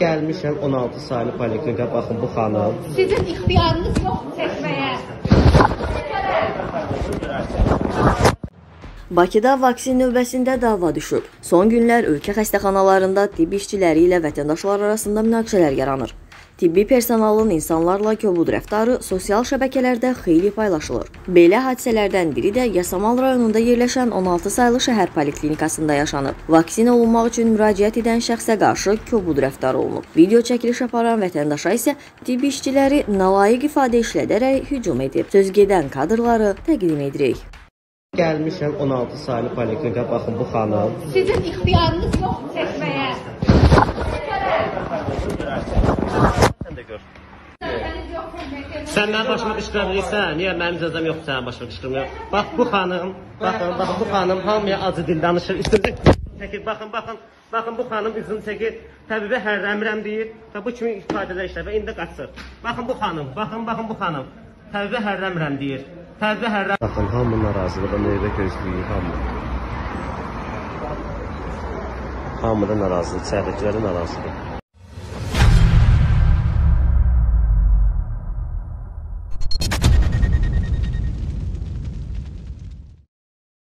Gəlmişəm 16 saylı poliklinika. Baxın bu xanım. Sizin ixtiyarınız yoxdur seçməyə. Bakıda vaksin növbəsində dava düşüb. Son günlər ölkə xəstəxanalarında tibb işçiləri ilə vətəndaşlar arasında münaqişələr yaranır. Tibbi personalın insanlarla kobud rəftarı sosial şəbəkələrdə xeyli paylaşılır. Belə hadisələrdən biri də Yasamal rayonunda yerləşən 16 saylı şəhər poliklinikasında yaşanıb. Vaksin olunmaq üçün müraciət edən şəxsə qarşı kobud rəftar olunub. Video çəkiliş aparan vətəndaşa isə tibb işçiləri nalayiq ifadə işlədərək hücum edib. Söz gedən kadrları təqdim edirik. Gəlmişəm 16 saylı poliklinika. Baxın bu xanım. Sizin ixtiyarınız yoxdur seçməyə. Seçməyə. Sən mənim başıma qışqıra bilirsən? Niyə mənim cəzam yoxdur sənin başına qışqırmıyor? Bax bu xanım, baxın, baxın bu xanım hamıya acı dil danışır. Üstündə çəkir. Baxın, baxın. Baxın bu xanım üzünü çəkir. Təbibə hərrəmirəm deyir və bu kimi ifadələr işlər və indi qaçır. Baxın bu xanım, baxın, baxın bu xanım. Təbibə hərrəmirəm deyir. Təbibə hərrəm. Baxın hamı narazılığa növbə gözləyir hamı. Hamı da narazıdır, içəridəkiləri narazıdır. you